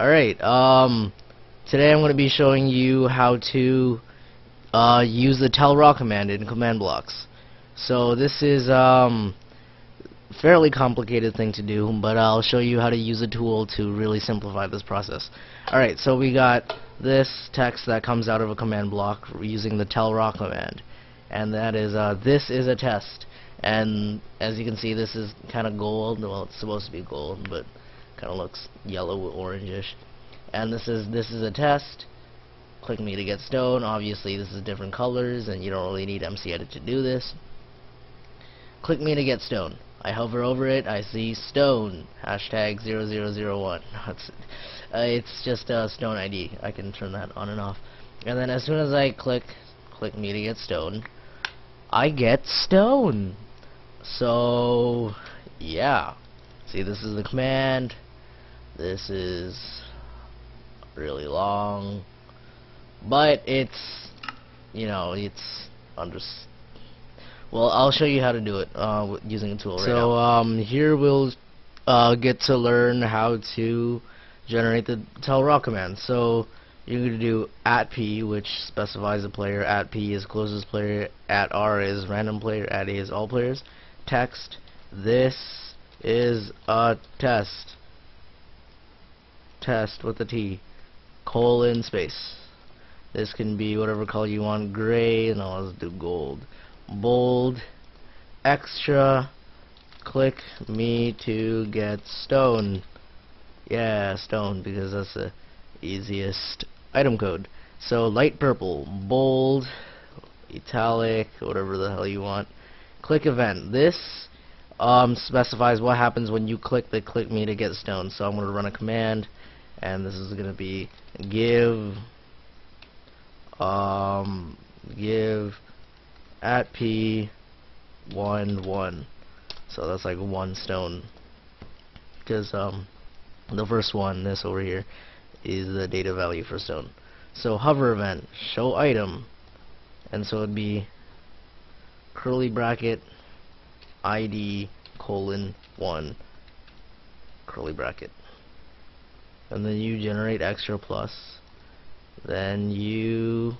Alright, um, today I'm going to be showing you how to uh, use the tellraw command in command blocks. So this is um, fairly complicated thing to do, but I'll show you how to use a tool to really simplify this process. Alright, so we got this text that comes out of a command block using the tellraw command. And that is, uh, this is a test. And as you can see, this is kind of gold. Well, it's supposed to be gold, but kind of looks yellow orangish and this is this is a test. Click me to get stone. Obviously this is different colors and you don't really need MCEdit to do this. Click me to get stone. I hover over it. I see stone. Hashtag 0001 it's, uh, it's just a stone ID I can turn that on and off. And then as soon as I click click me to get stone I get stone. So yeah. See this is the command this is really long, but it's, you know, it's under. Well, I'll show you how to do it uh, using a tool right so, now. So um, here we'll uh, get to learn how to generate the tellraw command. So you're going to do at p, which specifies a player. At p is closest player. At r is random player. At a is all players. Text. This is a test test with a T colon space. This can be whatever color you want gray and I'll just do gold. Bold extra click me to get stone. Yeah stone because that's the easiest item code. So light purple bold italic whatever the hell you want. Click event. This um, specifies what happens when you click the click me to get stone so I'm going to run a command and this is gonna be give um give at p one one. So that's like one stone. Because um the first one this over here is the data value for stone. So hover event show item and so it'd be curly bracket id colon 1 curly bracket. And then you generate extra plus. Then you